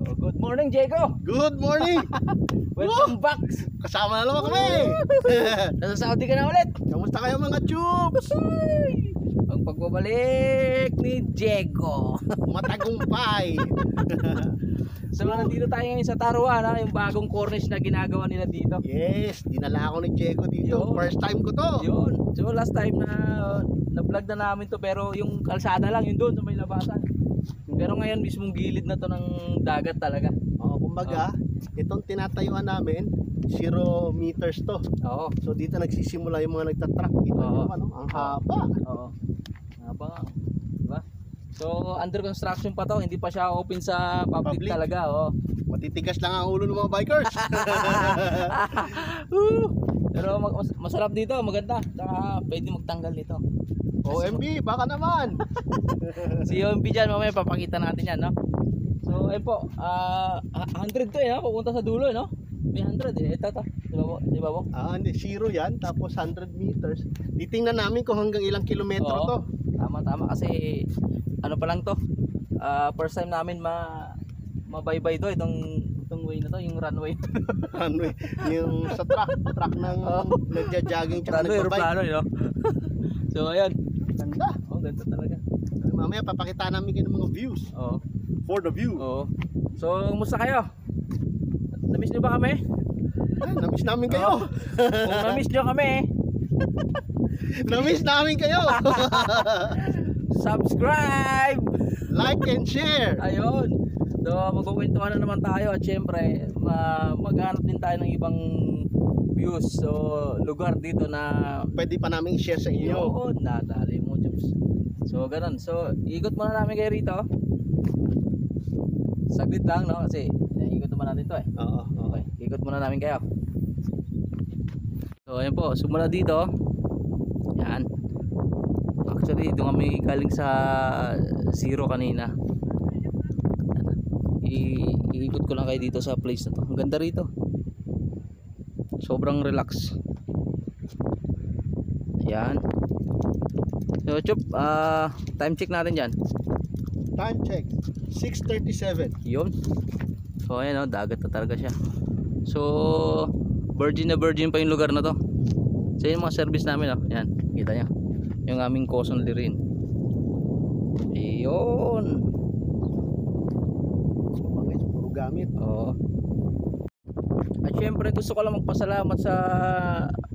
Oh, good morning, Diego. Good morning! Welcome back. Kasama na naman kami! Nasa Saudi ka na ulit. Kamusta kayo mga? Ay, ang pagbabalik ni Diego. Matagumpay! So, nandito tayo ngayon sa Taruan, ha? yung bagong cornice na ginagawa nila dito. Yes, dinala ako ni Diego dito. Yun. First time ko to. Yun. So, last time na na-vlog na namin to pero yung kalsada lang yun doon sa may labasan. Pero ngayon mismong gilid na to ng dagat talaga. Oh, kumbaga, itong tinatayuan namin, zero meters to. Oo. So dito nagsisimula yung mga nagtatrack. Ito Oo. ano, ang haba. Oo. Habang, diba? So, under construction pa to, hindi pa siya open sa public, Public. talaga, oh. Matitigas lang ang ulo ng mga bikers. Woo! Pero mag- mas- masarap dito, maganda. Saka pwede magtanggal nito. OMB, baka naman. Si OMP dyan, mamaya papakita natin yan, no? So, ayun po, ah 100 to eh, no? Pupunta sa dulo, no? May 100 eh. Ito, ito. Di ba po? Di ba po? Ah, hindi, zero yan, tapos 100 meters. Titingnan namin kung hanggang ilang kilometro Oo. to. Tama, tama. Kasi, ano pa lang to? Ah, first time namin ma mabaybay to, itong, itong way na to, yung runway. eh, yung sa truck, truck ng Oo. nagja-jogging tsaka runway, nagbabike. aeroplano, you know? so, ayan. Ganda. Oh, ganda talaga. Mamaya papakita namin kayo ng mga views. Oo. For the view. Oo. So, kumusta kayo? Namiss nyo ba kami? Ah, namiss namin kayo. Kung namiss nyo kami, namiss namin kayo. subscribe! like and share. Ayun. So, magkukwentuhan na naman tayo at syempre, ma maghanap din tayo ng ibang views. So, lugar dito na Pwede pa namin i-share sa inyo. yun, nadali mo, Jobs. So, ganun. So, ikot muna namin kayo rito. Saglit lang, no? Kasi, ikot naman natin to eh. Oo. Okay, ikot muna namin kayo. So, ayan po, sumula dito. Yan. Actually, doon kami galing sa zero kanina. Iikot ko lang kayo dito sa place na to. Ang ganda rito. Sobrang relax. Ayan. So, Chup, ah, time check natin dyan. Time check. 6.37. Yun. So ayan o, dagat na talaga siya. So, virgin na virgin pa yung lugar na to. So yung mga service namin o, yan, kita nyo. Yung aming Coson Lirin. Ayun. Gamit. Oo. At syempre gusto ko lang magpasalamat sa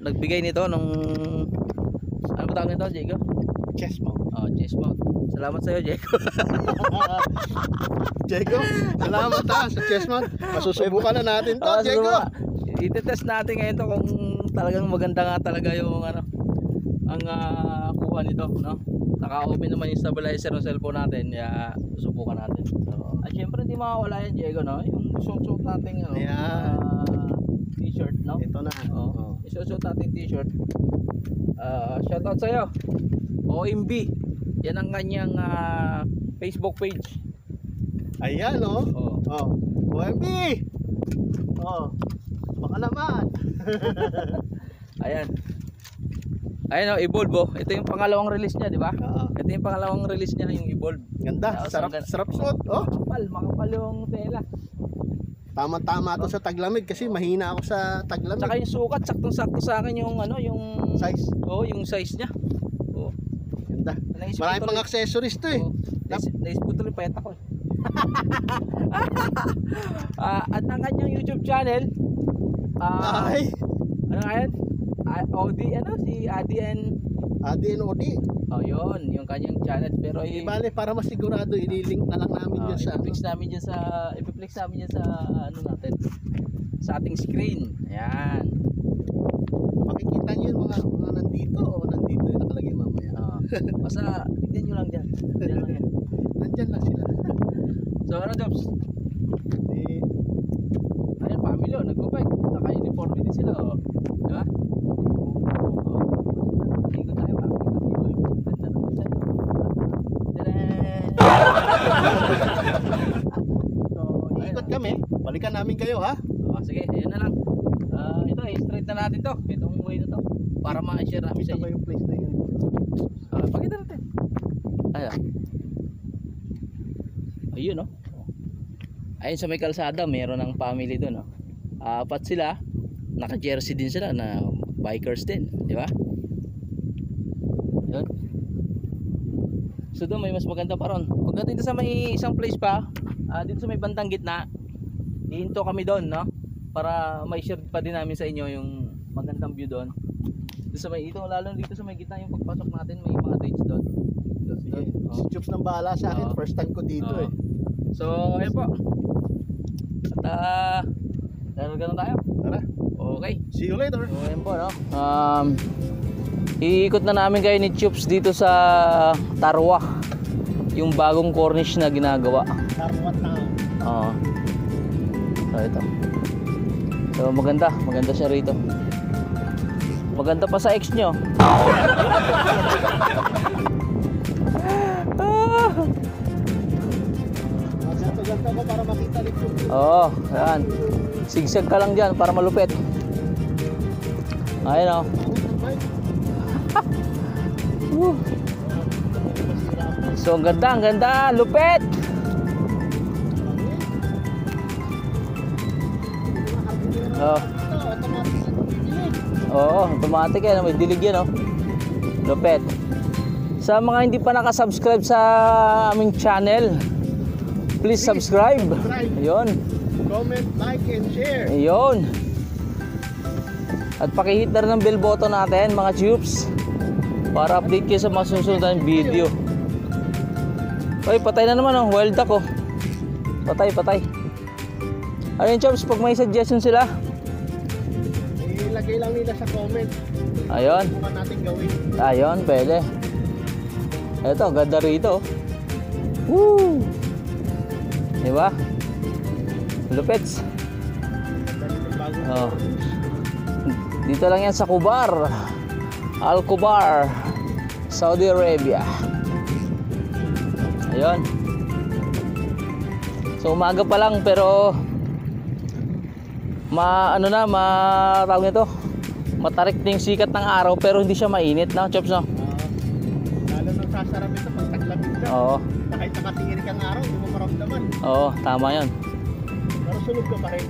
nagbigay nito nung ano ba tawag nito, Diego? Chest mo. Oh, Jess Mount. Salamat sa iyo, Diego. Diego, salamat ha sa chest mo. Masusubukan na natin to, Ah, Diego. Itetest natin ngayon to kung talagang maganda nga talaga yung ano ang ah, kuha nito, no? Naka-open naman yung stabilizer ng cellphone natin, kaya susubukan natin. So, at syempre hindi mawawala yan, Diego, no? Yung suit-suit natin ano, Ayan. ah, t-shirt, no? Ito na. Oo. Oh. Isusuot natin t-shirt. Ah, shoutout sa iyo. OMB. Yan ang kanyang ah, Facebook page. Ayan oh. Oh. Oh. OMB. Oh. Baka naman. Ayan. Ayan oh, Evolve oh. Ito yung pangalawang release niya, di ba? Oo. Ito yung pangalawang release niya, yung Evolve. Ganda. Tapos Sarap, ang ganda- sarap suot. Oh. Makapal, makapal yung tela. Tama-tama to sa taglamig kasi mahina ako sa taglamig. Tsaka yung sukat, saktong-sakto sa akin yung ano, yung Size. Oh, yung size niya. Oh. Ganda. Naisip Marami ko pang accessories to eh. Oh, naisip, naisip ko tuloy payat ako. eh. Ah, at ang kanyang YouTube channel, ah, Ay. ano nga yan? Ah, Odi, ano, si Adi and, Adi and Odi. oh yun, yung kanyang channel. Pero i- bale, para masigurado, ililink na lang namin Ah, yun sa ano. i-flex namin dyan sa i-flex namin dyan sa ano natin sa ating screen. Ayan. Makikita nyo yung mga, mga nandito o nandito yung nakalagay mamaya. Ah, basta tignan nyo lang dyan. Dyan lang yan. Nandyan lang sila. So ano Jobs? Eh, Ayan, family oh, nag-bike. Naka-uniform din sila oh. Di ba? Oh. Ikot tayo para kita nyo yung ganda ng design. Tadaan! So, ikot kami. Balikan namin kayo ha. Oh, sige, ayan na lang. Ah, ito, i-straight na natin to. Itong way na to. Para ma-share namin sa inyo. yung place na yun? Ah, pakita natin. Ayan. Ayun, no? Ayun sa may kalsada, meron ng family doon. Oh. Apat sila. Naka-jersey din sila na bikers din. Di ba? So doon may mas maganda pa ron. Pagdating sa may isang place pa, ah, dito sa may bandang gitna, ihinto kami doon, no? Para may share pa din namin sa inyo yung magandang view doon. Dito sa may ito, lalo dito sa may gitna yung pagpasok natin, may mga dates doon. Sige. Oo. Si Chups nang bahala sa akin. First time ko dito eh. So, ayun po. At ah, dahil ganun tayo. Tara. Okay. See you later. So, ayun po, no? Um, iikot na namin kayo ni Chups dito sa Tarwa. Yung bagong corniche na ginagawa. Tarwat na. Oo. So, ito. So, maganda. Maganda siya rito. Maganda pa sa ex nyo. Ganto-ganto ko para makita ni Chups. Oo, yan. Sigsag ka lang dyan para malupit. Ayun oh. Woo. So, ang ganda, ang ganda. Lupit! Oh. Oo, automatic yan. May dilig yan, oh. Lupet. Sa mga hindi pa nakasubscribe sa aming channel, please subscribe. Ayun. Comment, like, and share. Ayun. At pakihit na rin ng bell button natin, mga tubes. Para update kayo sa mga susunod na video. Oy, patay na naman, oh. Wild duck, oh. Patay, patay. Ayun, tubes, pag may suggestion sila. Ilagay lang nila sa comment. Ayun. Kung natin gawin. Ayun, pwede. Ito, ganda rito. oh. Woo! Diba? Dahil ng bagong Oh. Dito lang yan sa Kubar. Al Kubar, Saudi Arabia. Ayun. So umaga pa lang pero ma ano na, ma tawag nito. Matarik na yung sikat ng araw pero hindi siya mainit na, chops no. Lalo nang sasarap ito pag taglamig ka. Oo. Kahit nakatirik ang araw, hindi mo maramdaman. Oo, tama 'yon. Pero sunog ka pa rin.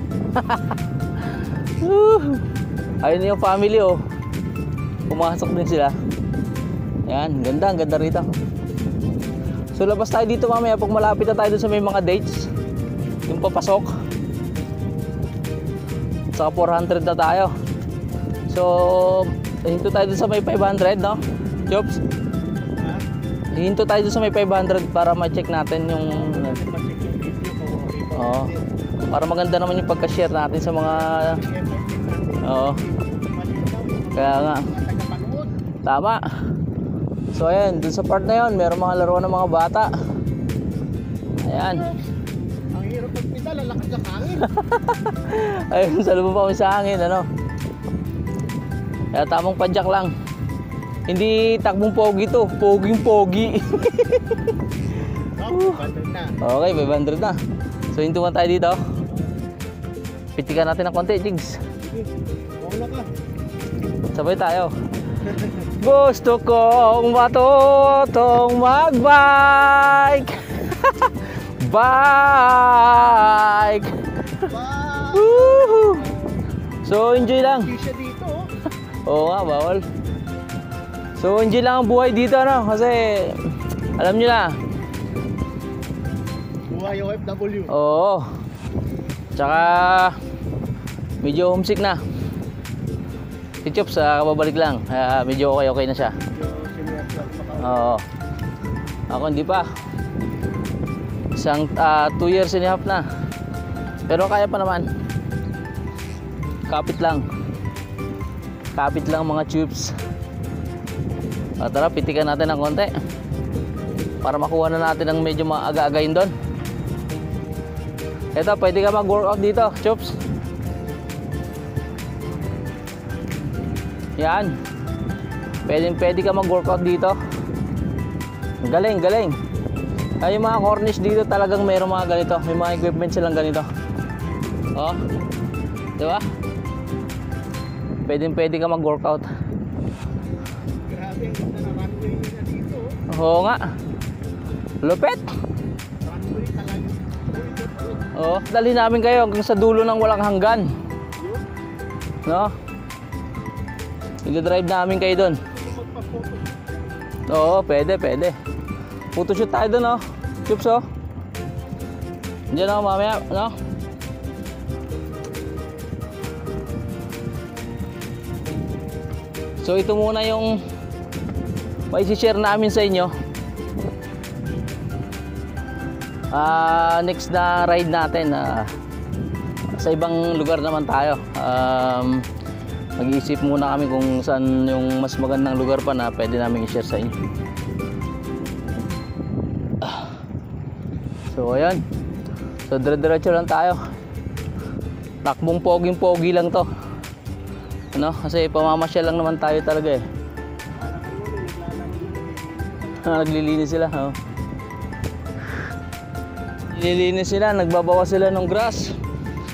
Ayun yung family oh. Pumasok din sila. Ayan, ganda, ang ganda rito. So labas tayo dito mamaya pag malapit na tayo sa may mga dates. Yung papasok. Saka 400 na tayo. So, hinto tayo dun sa may 500, no? Jobs, hinto tayo dun sa may 500 para ma-check natin yung... Oo. Para maganda naman yung pagka-share natin sa mga... Oo. Kaya nga. Tama. So ayan, dun sa part na yon, meron mga laro ng mga bata. Ayan. Ang hirap magpidal, ang lakas ng hangin. Ayun, sa lubong pa kami sa hangin, ano. Kaya tamang padyak lang. Hindi takbong pogi to, poging pogi. Na. okay, 500 na. So hintuan tayo dito. Pitikan natin ng konti, Jigs. Ka. Sabay tayo. Gusto kong matutong magbike. Bike. Ba! Woohoo! So enjoy lang. Hindi siya dito. oh. Oo nga, bawal. So enjoy lang ang buhay dito ano kasi alam niyo na. Buhay OFW. Oo. Tsaka medyo homesick na. Si Chops, ah, kababalik lang. Kaya medyo okay okay na siya. Oo. Ako hindi pa. Isang 2 years and a half na. Pero kaya pa naman. Kapit lang. Kapit lang mga tubes. O, tara, pitikan natin ng konti. Para makuha na natin ang medyo maaga-agayin doon. Ito, pwede ka mag-workout dito, tubes. Yan. Pwede, pwede ka mag-workout dito. Galing, galing. Ay, yung mga corniche dito talagang mayroong mga ganito. May mga equipment silang ganito. Oh. Di ba? Pwede, pwede ka mag-workout. Grabe, ang ganda nila dito. Oo nga. Lupit. Runway talaga. Oh, dali namin kayo hanggang sa dulo ng walang hanggan. No? I-drive namin kayo doon. Oo, pwede, pwede. Photoshoot tayo doon, oh. Chups, oh. Diyan, oh, mamaya, no? So, ito muna yung may share namin sa inyo. Ah, next na ride natin, ah, sa ibang lugar naman tayo. Um, mag-iisip muna kami kung saan yung mas magandang lugar pa na pwede namin i-share sa inyo. Ah. So ayan. So dire-diretso lang tayo. Takbong poging-pogi lang to. Ano? Kasi pamamasyal lang naman tayo talaga eh. Ah, naglilinis sila. Oh. Nililinis sila, nagbabawa sila ng grass.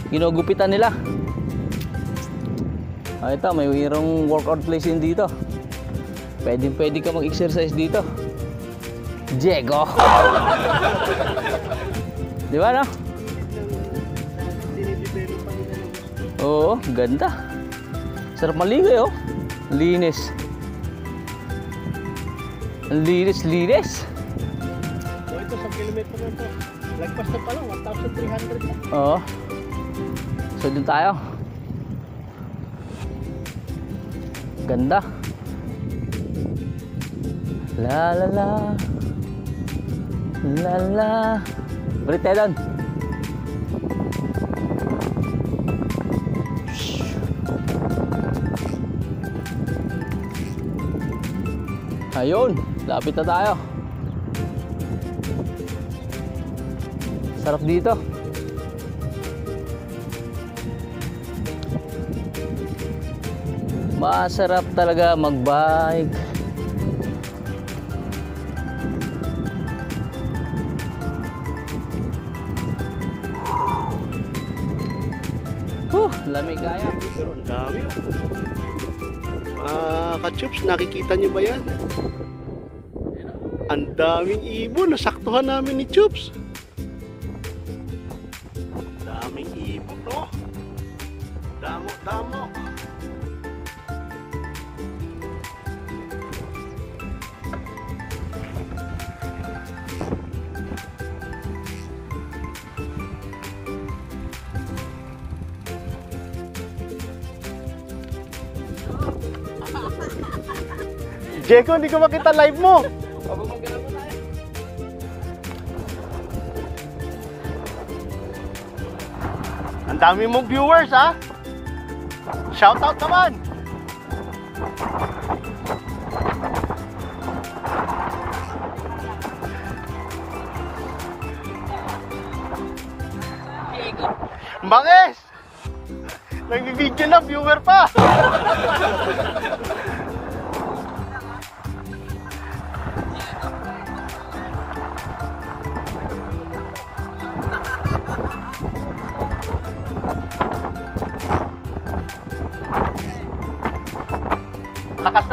Ginugupitan nila. Ah, ito, may mayroong workout place din dito. Pwede pwede ka mag-exercise dito. Diego. Di ba no? Pa. Oo, ganda. Sarap maligo eh, oh. Linis. Ang linis, linis. So ito sa kilometro na ito. Lagpas na pala, 1,300 na. Oo. So dun tayo. Ganda. La la la. La la. Balik tayo. Ayun, lapit na tayo. Sarap dito. Masarap talaga mag-bike. Huh, lamig kaya. Ang dami. Ah, ka-chups, nakikita niyo ba yan? Ang daming ibon, nasaktuhan namin ni Chups. Daming ibon, no? Damo, damo. Jeko, hindi ko makita live mo. Ang dami mong viewers, ha? Shout out naman. Bangis! Nagbibideo na, viewer pa!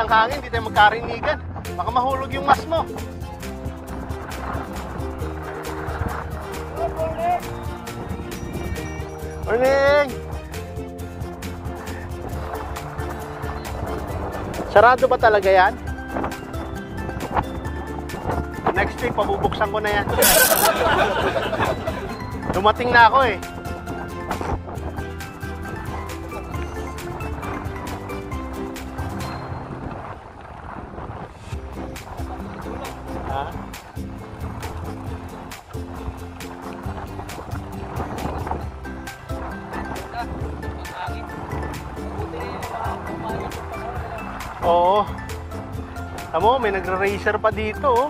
Ng hangin, hindi tayo magkarinigan. Baka mahulog yung mas mo. Morning! Sarado ba talaga yan? Next week, pabubuksan ko na yan. Dumating na ako eh. May nagre-racer pa dito. Oh.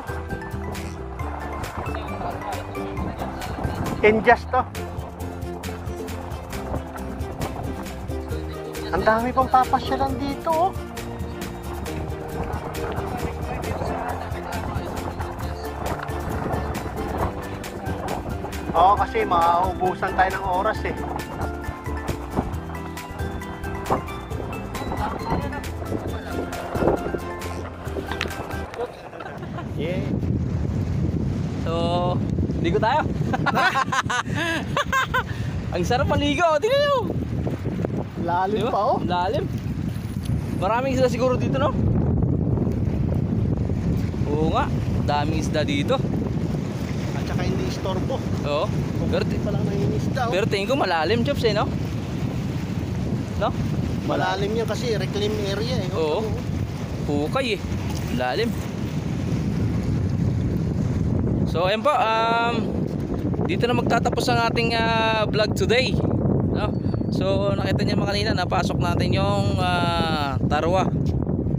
Injust to. Ang dami pang papasyalan dito. Oh. Oo, kasi mauubusan tayo ng oras eh. Ang sarap maligo. Tingnan nyo. Lalim Di ba? pa oh. Lalim. Maraming isda siguro dito, no? Oo nga. Daming isda dito. At saka hindi istorbo. Oo. Pero, pa lang nangingisda oh. pero tingin ko malalim, Chops, eh, no? No? Malalim yan kasi reclaim area eh. Oo. Hukay, eh. Lalim. So, ayun po. Um, dito na magtatapos ang ating ah, vlog today. No? So, nakita niyo mga kanina, napasok natin yung ah, Tarwa.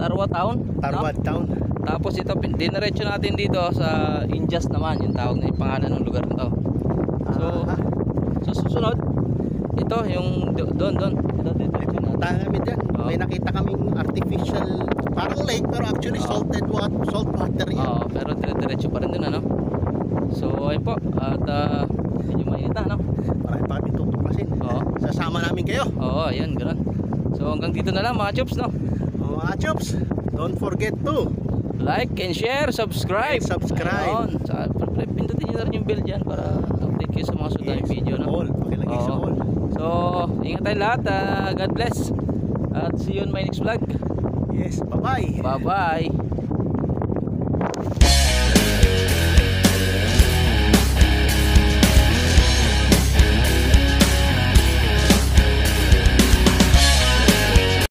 Tarwa Town. no? Tarwad Town. Tapos ito, diniretso natin dito sa Injas naman, yung tawag na yung pangalan ng lugar na to. So, Ah, so susunod, ito, yung do- doon, doon. Ito, natin. Punta kami dyan. Oo. May nakita kaming artificial, parang lake pero actually Oo. salted water, salt water yan. Oo, pero dire-diretso pa rin doon, ano? So, ayun po. At, uh, medyo mainit na, no? Marami pa kami tutuklasin. Oo. Sasama namin kayo. Oo, ayun, ganun. So, hanggang dito na lang, mga chops, no? Mga chops, don't forget to Like and share, subscribe. And subscribe. Ayun. Sa, pindutin nyo na rin yung bell dyan para update kayo sa mga sunod Yes, video, no? all. Pakilagay sa all. So, ingat tayo lahat. ah, God bless. At see you on my next vlog. Yes, bye-bye. Bye-bye.